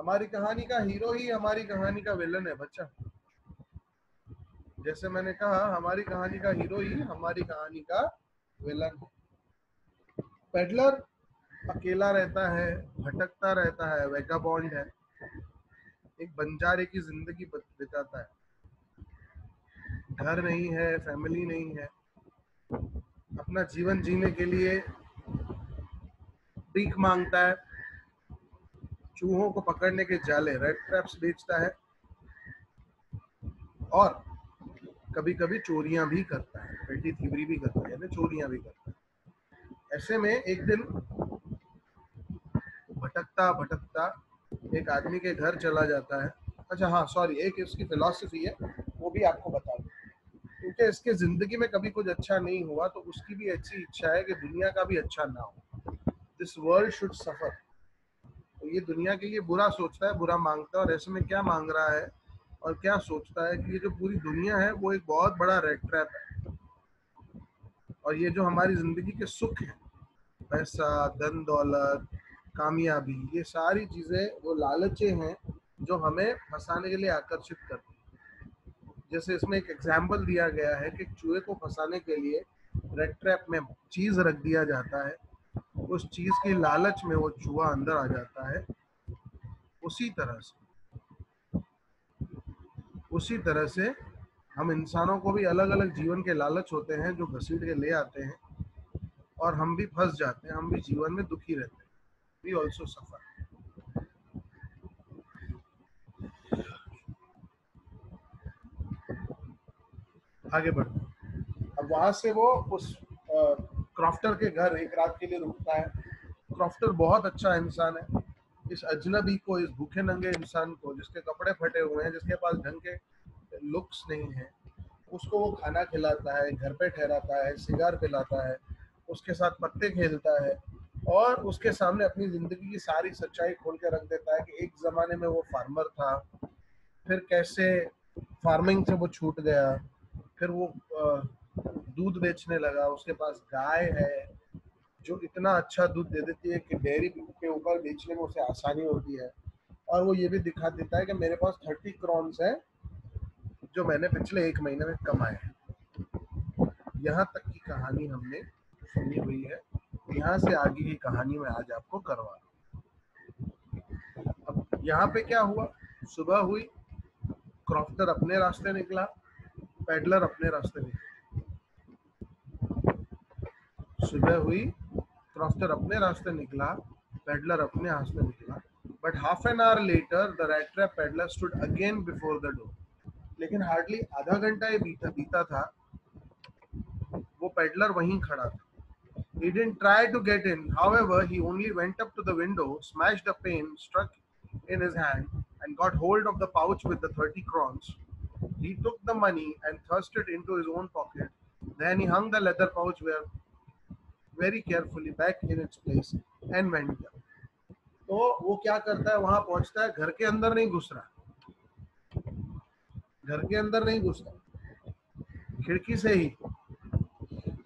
हमारी कहानी का हीरो ही हमारी कहानी का विलन है, बच्चा। जैसे मैंने कहा, हमारी कहानी का हीरो ही हमारी कहानी का विलन है। पेडलर अकेला रहता है, भटकता रहता है वेगाबॉन्ड है। एक बंजारे की ज़िंदगी बिताता है। घर नहीं है फैमिली नहीं है। अपना जीवन जीने के लिए भीख माँगता है। चूहों को पकड़ने के जाले रेड ट्रैप्स बेचता है और कभी कभी चोरियाँ भी करता है पेटी थीवरी भी करता है, यानी चोरियाँ भी करता है। ऐसे में एक दिन भटकता भटकता एक आदमी के घर चला जाता है। अच्छा हाँ सॉरी एक इसकी फिलोसफी है, वो भी आपको बता दूँ। क्योंकि इसके ज़िंदगी में कभी कुछ अच्छा नहीं हुआ तो उसकी भी अच्छी इच्छा है कि दुनिया का भी अच्छा ना हो। दिस वर्ल्ड शुड सफ़र ये दुनिया के लिए बुरा सोचता है, बुरा माँगता है और ऐसे में क्या मांग रहा है और क्या सोचता है कि ये जो पूरी दुनिया है, वो एक बहुत बड़ा रेड ट्रैप है। और ये जो हमारी ज़िंदगी के सुख है, पैसा धन दौलत कामयाबी, ये सारी चीज़ें वो लालचे हैं जो हमें फंसाने के लिए आकर्षित करती जैसे इसमें एक एग्ज़ाम्पल दिया गया है कि चूहे को फंसाने के लिए रेड ट्रैप में चीज़ रख दिया जाता है। उस चीज़ की लालच में वो चूहा अंदर आ जाता है। उसी तरह से। उसी तरह से हम इंसानों को भी अलग अलग जीवन के लालच होते हैं, जो घसीट के ले आते हैं। और हम भी फंस जाते हैं, हम भी जीवन में दुखी रहते हैं। वी ऑल्सो सफ़र आगे बढ़ते अब वहाँ से वो उस क्रॉफ्टर के घर एक रात के लिए रुकता है। क्रॉफ्टर बहुत अच्छा इंसान है। इस अजनबी को, इस भूखे नंगे इंसान को, जिसके कपड़े फटे हुए हैं, जिसके पास ढंग के लुक्स नहीं है, उसको वो खाना खिलाता है, घर पे ठहराता है, सिगार पिलाता है, उसके साथ पत्ते खेलता है और उसके सामने अपनी ज़िंदगी की सारी सच्चाई खोल के रख देता है कि एक जमाने में वो फार्मर था। फिर कैसे फ़ार्मिंग से वो छूट गया, फिर वो दूध बेचने लगा, उसके पास गाय है, जो इतना अच्छा दूध दे देती है कि डेयरी के ऊपर बेचने में उसे आसानी होती है। और वो ये भी दिखा देता है कि मेरे पास थर्टी क्रॉन्स है, जो मैंने पिछले एक महीने में कमाए हैं। यहाँ तक की कहानी हमने सुनी हुई है। यहाँ से आगे की कहानी मैं आज आपको करवा अब यहाँ पे क्या हुआ? सुबह हुई क्रॉफ्टर अपने रास्ते निकला पेडलर अपने रास्ते में सुबह हुई क्रॉफ्टर अपने रास्ते निकला पेडलर अपने रास्ते निकला but half an hour later the rat trap peddler stood again before the door लेकिन हार्डली आधा घंटा ये बीता बीता था वो पेडलर वहीं खड़ा था He didn't try to get in. However, he only went up to the window, smashed a pane, struck in his hand, and got hold of the pouch with the 30 crowns. He took the money and thrust it into his own pocket. Then he hung the leather pouch where very carefully back in its place and went down. तो वो क्या करता है? वहाँ पहुँचता है, घर के अंदर नहीं घुस रहा। घर के अंदर नहीं घुस रहा। खिड़की से ही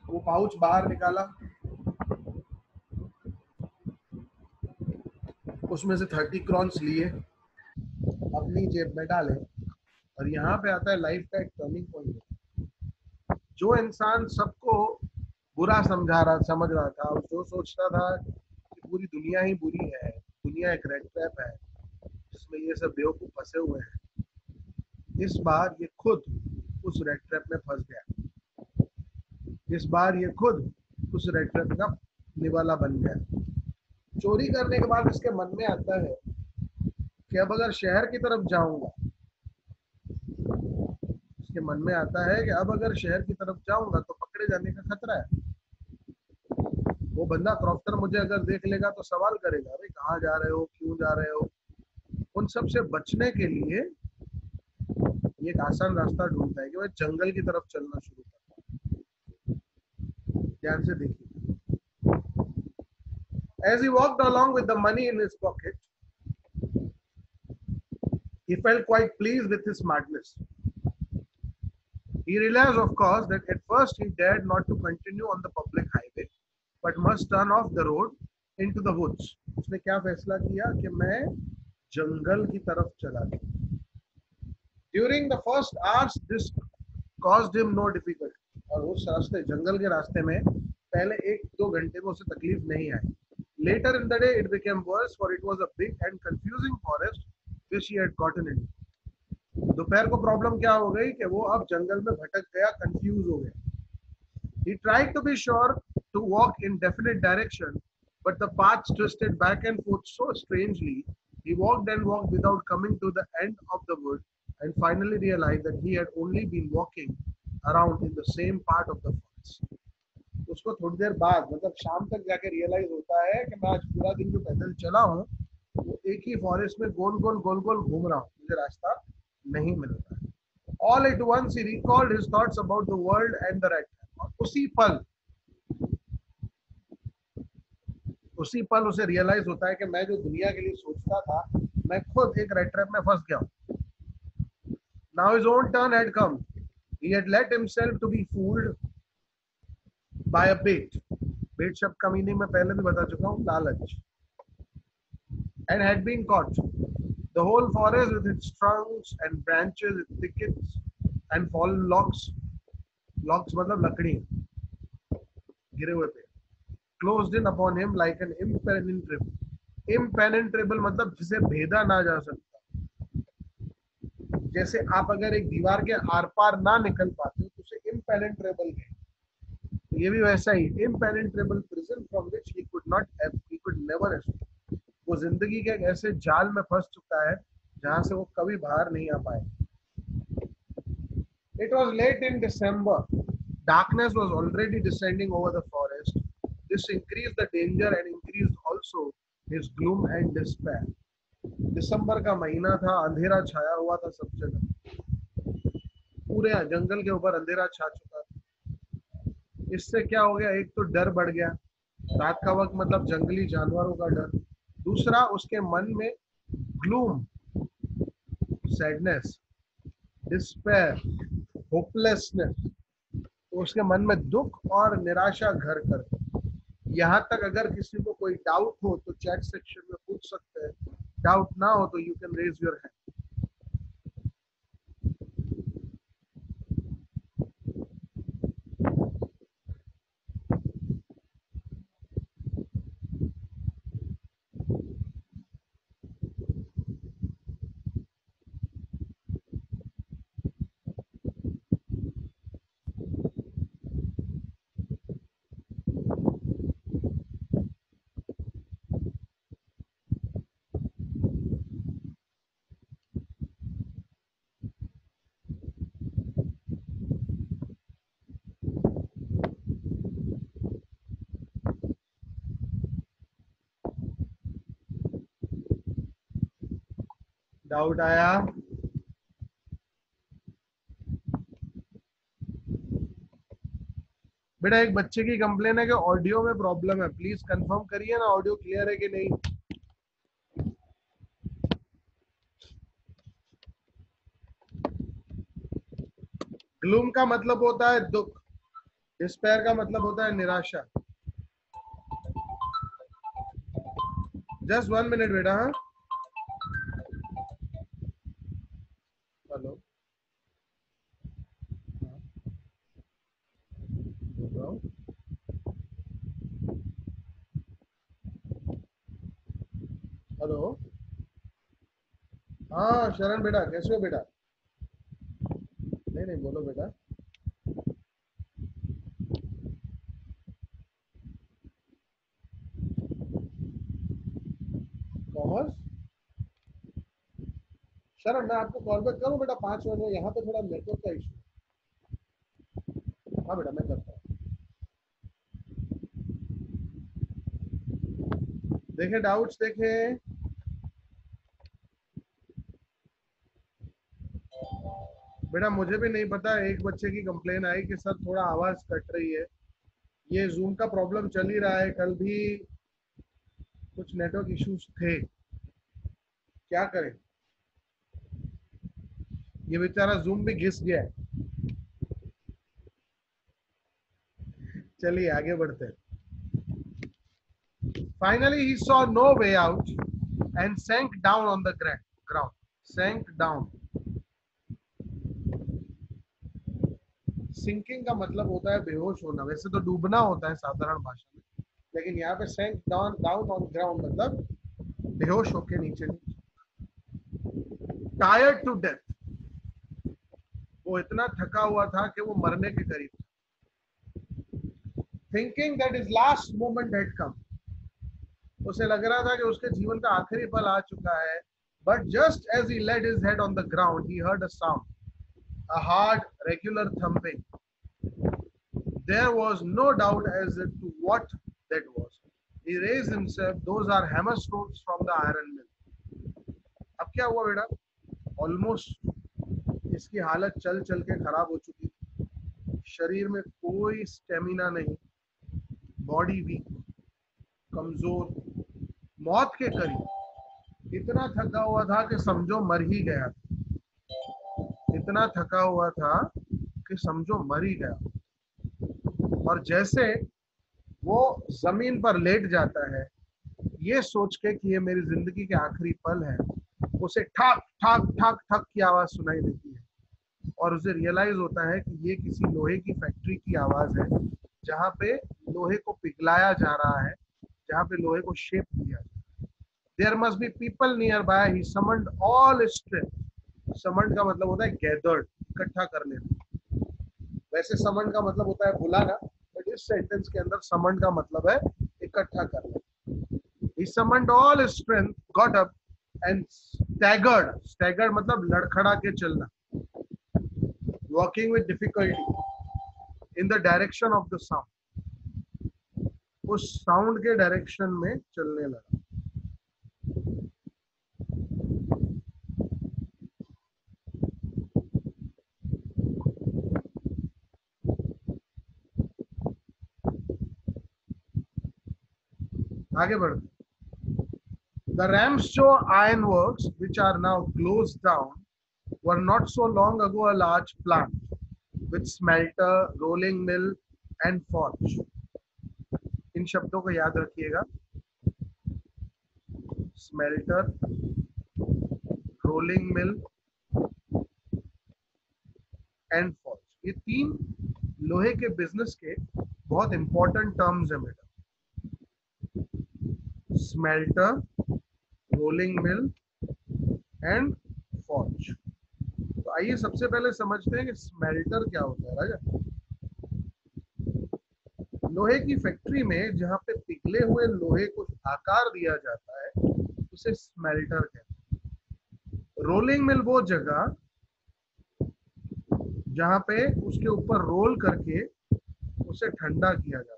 वो पाउच बाहर निकाला। उसमें से थर्टी क्रॉन्स लिए, अपनी जेब में डाले और यहाँ पे आता है लाइफ का एक टर्निंग पॉइंट। जो इंसान सबको बुरा समझा रहा, समझ रहा था और जो सोचता था कि पूरी दुनिया ही बुरी है, दुनिया एक रेड ट्रैप है, जिसमें ये सब बेवकूफ़ फंसे हुए हैं, इस बार ये खुद उस रेड ट्रैप में फंस गया। इस बार ये खुद उस रेड ट्रैप का निवाला बन गया। चोरी करने के बाद इसके मन में आता है कि अब अगर शहर की तरफ़ जाऊँगा, इसके मन में आता है कि अब अगर शहर की तरफ़ जाऊँगा तो पकड़े जाने का खतरा है। वो बंदा क्रॉफ्टर मुझे अगर देख लेगा तो सवाल करेगा अरे कहाँ जा रहे हो? क्यों जा रहे हो? उन सबसे बचने के लिए एक आसान रास्ता ढूंढता है कि वह जंगल की तरफ़ चलना शुरू करता है ध्यान से देखिए। As you walk along with the money in his pocket he felt quite pleased with his smartness He realized, of course, that at first he dared not to continue on the public highway. But must turn off the road into woods उसने क्या फैसला किया कि मैं जंगल की तरफ़ चला गया। During the first hours this cause him no difficult और उस रास्ते, जंगल के रास्ते में पहले एक, दो घंटे में उसे तकलीफ़ नहीं आई। Later in the day it became worse for it was a big and confusing forest which he gotten in दोपहर को प्रॉब्लम क्या हो गई कि वो अब जंगल में भटक गया कंफ्यूज हो गया। He tried to be sure to walk in definite direction but the paths twisted back and forth so strangely he walked and walked without coming to the end of the wood and finally realized that he had only been walking around in the same part of the forest उसको थोड़ी देर बाद मतलब शाम तक जाके realise होता है कि मैं आज पूरा दिन जो पैदल चला हूँ वो एक ही फॉरेस्ट में गोल गोल गोल गोल घूम रहा हूँ मुझे रास्ता नहीं मिल रहा है all at once he recalled his thoughts about the world and the right और उसी पल उसी पल उसे रियलाइज़ होता है कि मैं जो दुनिया के लिए सोचता था, मैं खुद एक रेड ट्रैप में फंस गया now his own turn had come he had let to be fooled by a bait bait शब्द का मीनिंग मैं पहले भी बता चुका हूँ, लालच। And had been caught the whole forest with its trunks and branches its thickets and fallen logs logs मतलब लकड़ी। गिरे हुए थे closed in upon him like an impenetrable impenetrable मतलब जिसे भेदा ना जा सकता। जैसे आप अगर एक दीवार के आर पार ना निकल पाते तो उसे इम्पेनिट्रेबल कहें। तो ये भी वैसा ही impenetrable prison from which he could not he could never escape वो ज़िंदगी के एक ऐसे जाल में फंस चुका है, जहाँ से वो कभी बाहर नहीं आ पाए it was late in December darkness was already descending over the forest This increased the danger and increased also his gloom and despair. दिसंबर का महीना था, अंधेरा छाया हुआ था सब जगह। पूरे जंगल के ऊपर अंधेरा छा चुका इससे क्या हो गया? एक तो डर बढ़ गया। रात का वक्त मतलब जंगली जानवरों का डर। दूसरा, उसके मन में ग्लूम सैडनेस डिस्पेयर होपलेसनेस उसके मन में दुख और निराशा घर कर यहाँ तक अगर किसी को कोई डाउट हो तो चैट सेक्शन में पूछ सकते हैं। डाउट ना हो तो you can raise your hand doubt आया। बेटा, एक बच्चे की कंप्लेन है कि ऑडियो में प्रॉब्लम है। प्लीज़ कंफर्म करिए ना ऑडियो क्लियर है कि नहीं। ग्लूम का मतलब होता है दुख। डिस्पेयर का मतलब होता है निराशा। जस्ट वन मिनट बेटा हाँ हेलो हाँ शरण बेटा, कैसे हो बेटा? नहीं नहीं, बोलो बेटा। कॉमर्स? शरण, मैं आपको कॉल बैक करूँ बेटा? पाँच में यहाँ पे थोड़ा नेटवर्क का इशू हाँ। बेटा, मैं करता हूँ। देखे डाउट्स देखे। बेटा मुझे भी नहीं पता एक बच्चे की कंप्लेन आई कि सर थोड़ा आवाज़ कट रही है। ये जूम का प्रॉब्लम चल ही रहा है कल भी कुछ नेटवर्क इश्यूज़ थे। क्या करें? ये बेचारा जूम भी घिस गया है। चलिए आगे बढ़ते हैं। Finally, he saw no way out and sank down on the ground. Ground sank sinking का मतलब होता है बेहोश होना। वैसे तो डूबना होता है साधारण भाषा में लेकिन यहाँ पे सेंक डाउन डाउन ऑन ग्राउंड मतलब बेहोश होके नीचे टायर्ड टू डेथ वो इतना थका हुआ था कि वो मरने के करीब था। Thinking that his last moment had come उसे लग रहा था कि उसके जीवन का आखिरी पल आ चुका है but just as he laid his head on the ground he heard a sound a hard, regular thumping. There was no doubt as to what that was. He raised himself. Those are hammer strokes from the iron mill. अब क्या हुआ बेटा almost इसकी हालत चल चल के खराब हो चुकी थी शरीर में कोई स्टेमिना नहीं बॉडी वीक कमज़ोर मौत के करीब इतना थका हुआ था कि समझो मर ही गया इतना थका हुआ था कि समझो मर ही गया और जैसे वो ज़मीन पर लेट जाता है, ये सोच के कि ये मेरी ज़िंदगी के आखिरी पल है, उसे ठाक ठाक ठाक, ठक की आवाज़ सुनाई देती है। और उसे रियलाइज़ होता है कि ये किसी लोहे की फैक्ट्री की आवाज़ है, जहाँ पे लोहे को पिघलाया जा रहा है, जहाँ पे लोहे को शेप दिया there must be people nearby he summoned all strength summoned का मतलब होता है गैदर्ड इकट्ठा कर लेना। वैसे समंड का मतलब होता है बुलाना इस सेंटेंस के अंदर समंड का मतलब है इकट्ठा करना। He summoned all strength got up and staggered staggered मतलब लड़खड़ा के चलना। Walking with difficulty in the direction of the sound उस साउंड के डायरेक्शन में चलने लगा। आगे बढ़ते the Ramsjo iron work which are now close down were not so long ago a large plant with smelter rolling mill and forge इन शब्दों को याद रखिएगा। Smelter rolling mill and forge ये तीन लोहे के बिज़नेस के बहुत इंपॉर्टेंट टर्म्स है बेटा smelter, rolling mill and forge. तो आइए सबसे पहले समझते हैं कि स्मेल्टर क्या होता है राजा। लोहे की फैक्ट्री में जहाँ पे पिघले हुए लोहे को आकार दिया जाता है उसे स्मेल्टर कहते हैं। रोलिंग मिल वो जगह जहाँ पे उसके ऊपर रोल करके उसे ठंडा किया जाता है।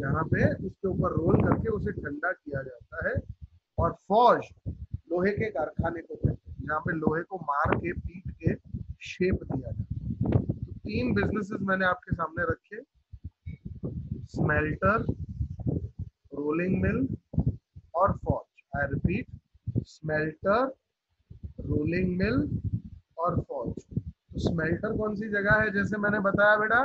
जहाँ पे उसके ऊपर रोल करके उसे ठंडा किया जाता है और फौज लोहे के कारखाने को कहते हैं, जहाँ पे लोहे को मार के, पीट के शेप दिया जाता है। तो तीन बिजनेसेस मैंने आपके सामने रखे। स्मेल्टर रोलिंग मिल और forge I repeat smelter rolling mill और फौज तो स्मेल्टर कौन सी जगह है? जैसे मैंने बताया बेटा,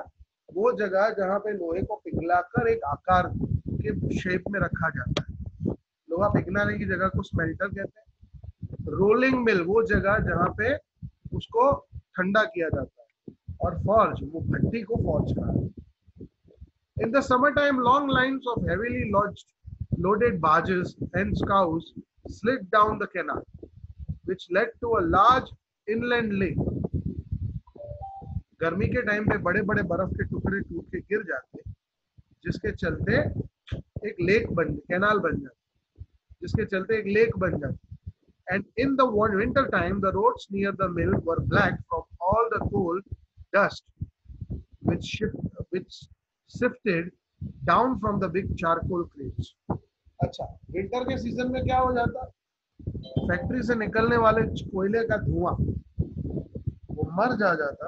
वो जगह जहाँ पे लोहे को पिघलाकर एक आकार के शेप में रखा जाता है। लोहा पिघलाने की जगह को स्मेल्टर कहते हैं। रोलिंग मिल वो जगह जहाँ पे उसको ठंडा किया जाता है और फॉर्ज वो भट्टी को फॉर्ज कहा In the summertime, long lines of heavily lodged, loaded barges and scows slid down the canal, which led to a large inland lake. गर्मी के टाइम पे बड़े बड़े बर्फ़ के टुकड़े टूट के गिर जाते जिसके चलते एक लेक बन कैनाल बन जाती जिसके चलते एक लेक बन जाती and in the winter time the roads near the mill were black from all the coal dust which shift, which sifted down from the big charcoal crates. अच्छा विंटर के सीज़न में क्या हो जाता? फैक्ट्री से निकलने वाले कोयले का धुआँ, वो मर जा जाता।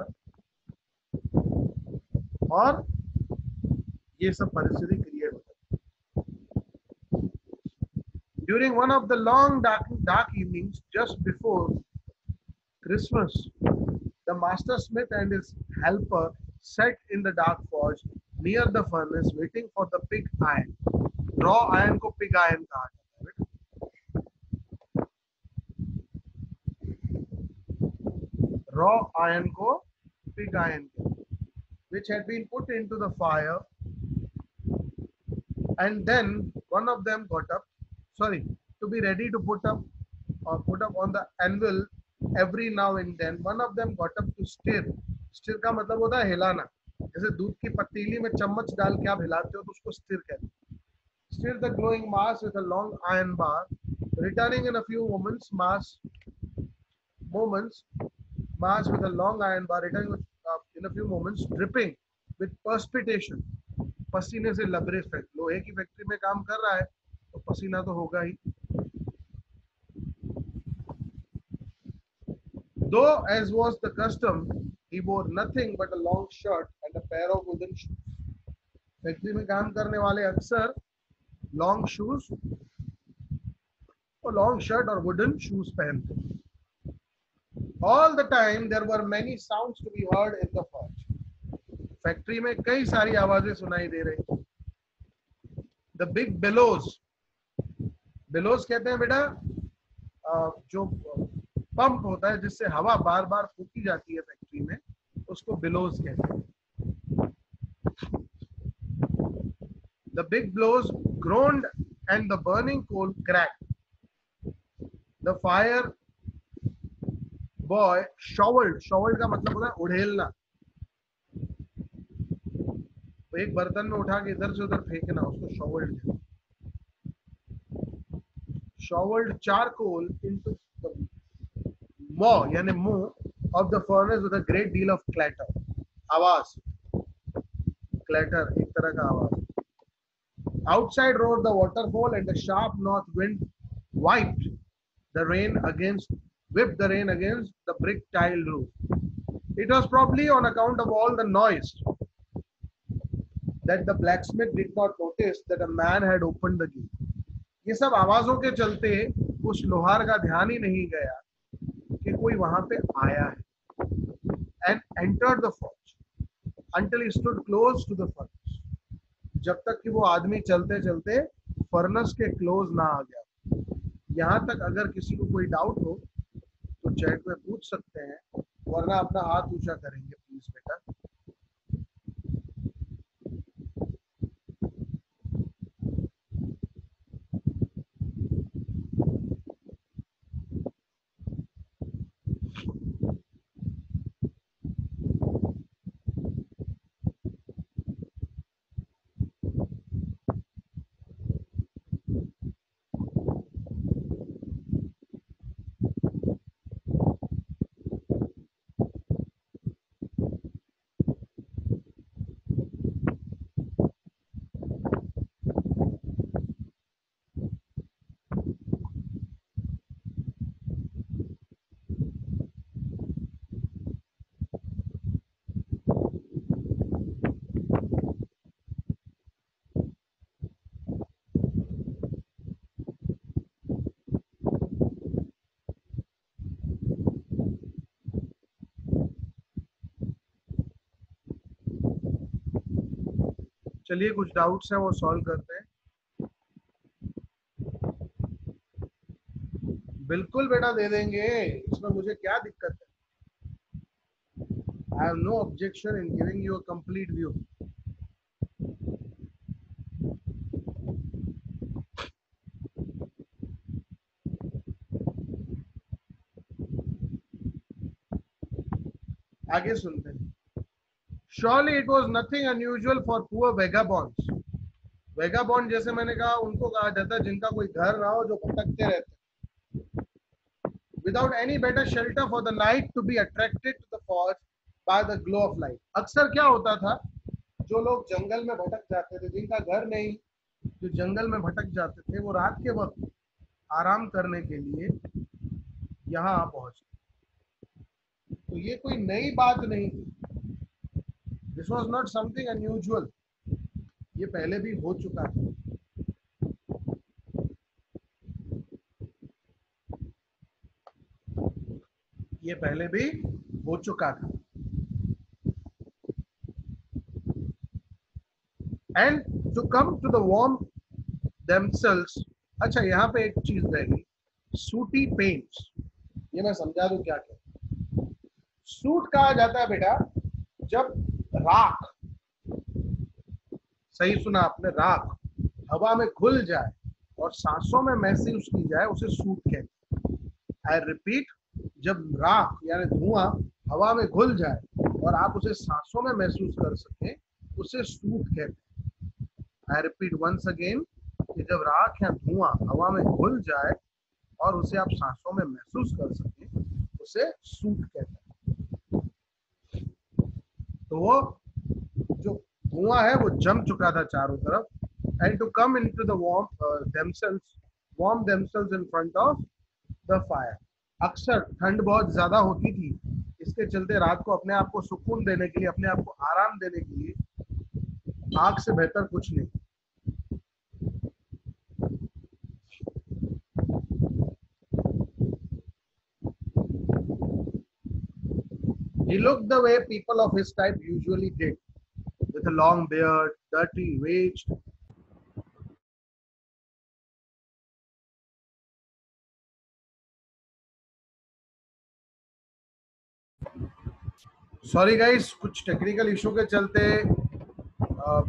और ये सब परिस्थिति क्रिएट हो जाती during one of the long dark evenings just before Christmas, the master smith and his helper sat in the dark forge near the furnace waiting for the big iron. Raw iron को pig iron कहा जाता है raw iron को pig iron which had been put into the fire and then one of them got up sorry to be ready to put up or put up on the anvil every now and then one of them got up to stir stir का मतलब होता है हिलाना जैसे दूध की पतीली में चम्मच डाल के आप हिलाते हो तो उसको स्थिर कहते हैं stir the glowing mass with a long iron bar returning in a few moments mass moments mass with a long iron bar returning with, uh, in a few moments dripping with perspiration पसीने से लबरेज factory लोहे की factory में काम कर रहा है तो पसीना तो होगा ही। Though, as was the custom, he wore nothing but a long shirt and a pair of wooden shoes. Factory में काम करने वाले अक्सर लॉन्ग शूज़ और लॉन्ग शर्ट और वुडन शूज़ पहनते all the time there were many sounds to be heard in the forge factory में कई सारी आवाज़ें सुनाई दे रही द बिग बेलोज बेलोज कहते हैं बेटा जो पंप होता है जिससे हवा बार बार फूकी जाती है फैक्ट्री में, उसको बिलोज कहते हैं The big blows groaned and the burning coal cracked. The fire boy shoveled. Shoveled का मतलब होता है उड़ेलना वो एक बर्तन में उठा के इधर से उधर फेंकना, उसको शॉवल्ड शॉवल्ड चार कोल इंटू मॉ यानी मुँह of the furnace with a great deal of clatter आवाज़। क्लैटर एक तरह का आवाज़। Outside roared the waterfall and the sharp north wind whipped the rain against whipped the rain against the brick tile roof it was probably on account of all the noise that the blacksmith did not notice that a man had opened the gate. ये सब आवाजों के चलते उस लोहार का ध्यान ही नहीं गया कि कोई वहाँ पे आया है। And entered the forge until stood close to the furnace जब तक कि वो आदमी चलते चलते फर्नेस के क्लोज ना आ गया। यहाँ तक अगर किसी को कोई डाउट हो तो चैट में पूछ सकते हैं, वरना अपना हाथ ऊँचा करेंगे प्लीज़ बेटा। चलिए कुछ डाउट्स हैं, वो सॉल्व करते हैं। बिल्कुल बेटा दे देंगे, इसमें मुझे क्या दिक्कत है? I have no objection in giving you a complete view आगे सुनते हैं। Surely it was nothing unusual for poor vagabonds. Vagabond जैसे मैंने कहा उनको कहा जाता है जिनका कोई घर ना हो जो भटकते रहते without any better shelter for the night to be attracted to the forest by the glow of light. अक्सर क्या होता था जो लोग जंगल में भटक जाते थे जिनका घर नहीं जो जंगल में भटक जाते थे वो रात के वक्त आराम करने के लिए यहाँ पहुँचते तो ये कोई नई बात नहीं थी this was not something unusual ये पहले भी हो चुका था। ये पहले भी हो चुका था। And to come to the warm themselves अच्छा यहाँ पे एक चीज़ रहेगी। सूटी पेंट्स ये मैं समझा दू क्या क्या? सूट कहा जाता है बेटा? जब राख। सही सुना आपने, राख। हवा में घुल जाए और सांसों में महसूस की जाए, उसे सूट कहते आई रिपीट जब राख यानी धुआँ हवा में घुल जाए और आप उसे सांसों में महसूस कर सके, उसे सूट कहते हैं। आई रिपीट वंस अगेन कि जब राख या धुआँ हवा में घुल जाए और उसे आप सांसों में महसूस कर सके, उसे सूट कहते हैं। तो वो जो कुआ है, वो जम चुका था चारों तरफ़ and to come in to warm themselves in front of the fire अक्सर ठंड बहुत ज़्यादा होती थी, इसके चलते रात को अपने आप को सुकून देने के लिए, अपने आप को आराम देने के लिए आग से बेहतर कुछ नहीं। He looked the way people of his type usually did, with a long beard, dirty, waged. Sorry guys कुछ टेक्निकल इशू के चलते आ,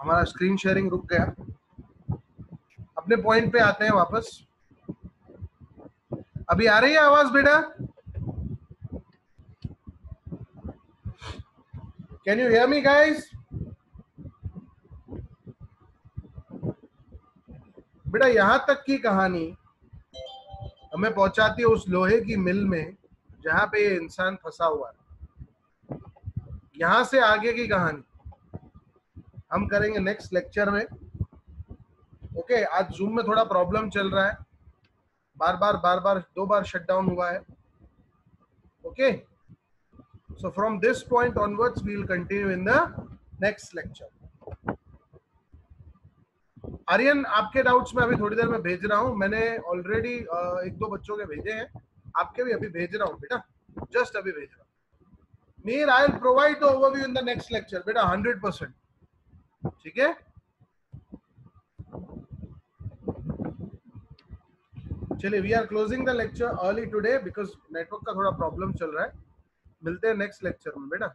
हमारा स्क्रीन शेयरिंग रुक गया अपने पॉइंट पे आते हैं वापस अभी आ रही है आवाज़ बेटा Can you hear me, guys? बेटा यहाँ तक की कहानी हमें पहुंचाती है उस लोहे की मिल में जहाँ पे ये इंसान फंसा हुआ है यहाँ से आगे की कहानी हम करेंगे नेक्स्ट लेक्चर में ओके आज जूम में थोड़ा प्रॉब्लम चल रहा है बार बार बार बार दो बार शट डाउन हुआ है okay okay? So from this point onwards, we will continue in the next lecture. Aryan आपके डाउट्स में अभी थोड़ी देर में भेज रहा हूँ। मैंने ऑलरेडी एक दो बच्चों के भेजे हैं। आपके भी अभी भेज रहा हूँ बेटा। जस्ट अभी भेज रहा हूँ। Mir I will provide the overview in the next lecture बेटा हंड्रेड परसेंट ठीक है? चलिए we are closing the lecture early today because network का थोड़ा प्रॉब्लम चल रहा है। मिलते हैं नेक्स्ट लेक्चर में बेटा।